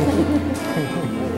すごいね。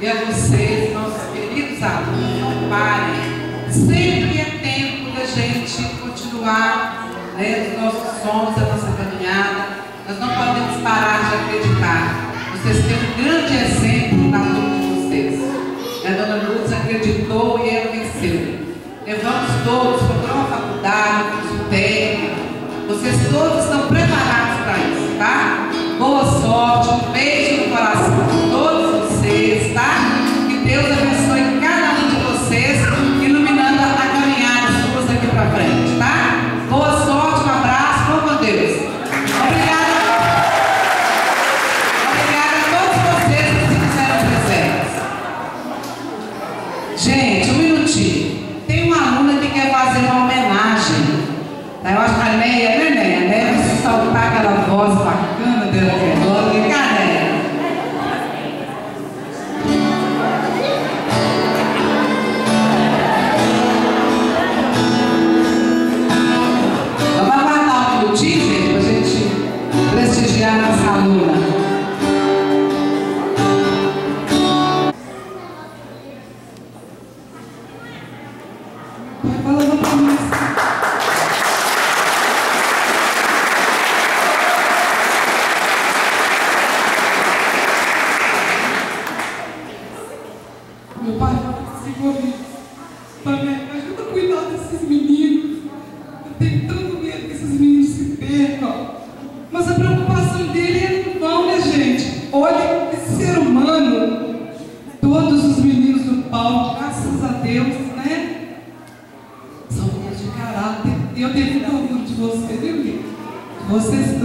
e a vocês, nossos queridos alunos, não parem. Sempre é tempo da gente continuar né, os nossos sonhos, a nossa caminhada. Nós não podemos parar de acreditar. Vocês têm um grande exemplo para todos vocês. A dona Lúcia acreditou e ela venceu. Levamos todos para uma faculdade, um técnico. Vocês todos estão preparados para isso, tá? Boa sorte, um beijo no coração.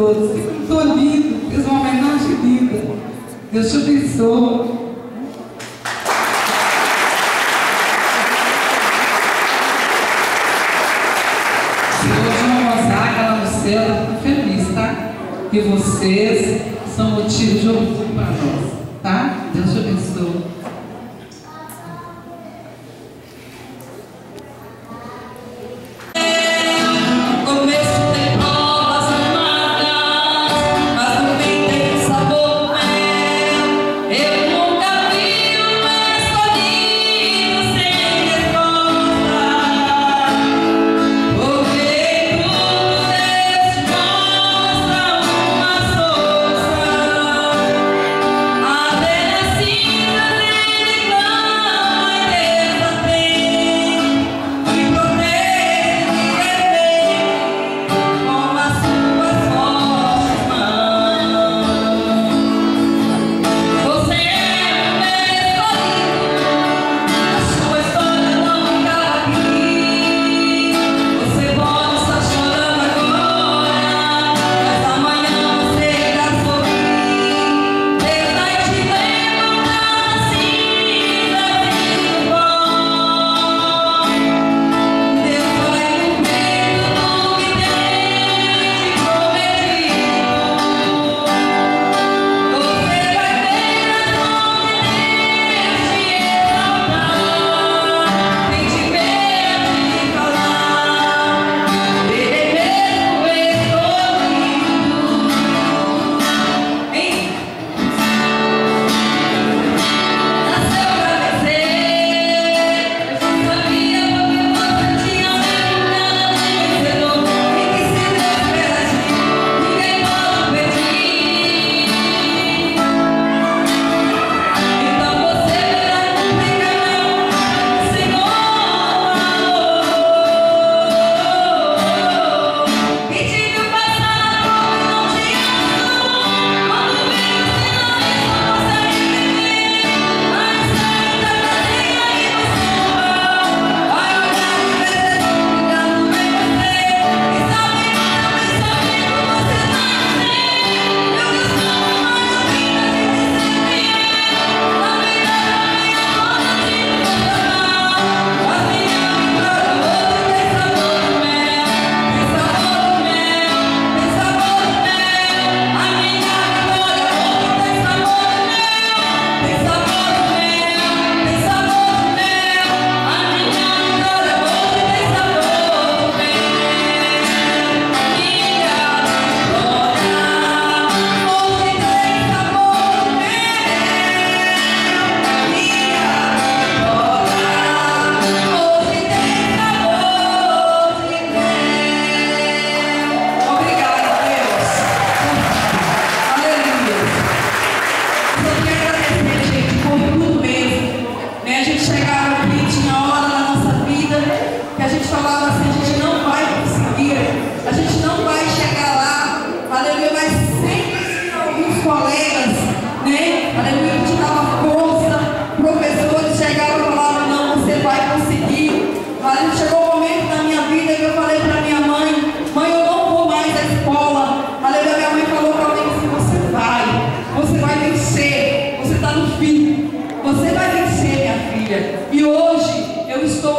todos. Estou lindo, fiz uma homenagem linda. Deus te abençoe.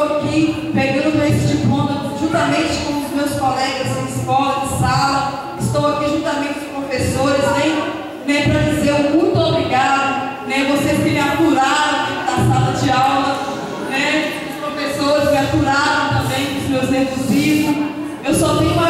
Estou aqui pegando esse diploma juntamente com os meus colegas de escola, de sala, estou aqui juntamente com os professores, né, né, para dizer um muito obrigado, né, vocês que me aturaram dentro da sala de aula, né, os professores me aturaram também os meus nervosismos, eu só tenho a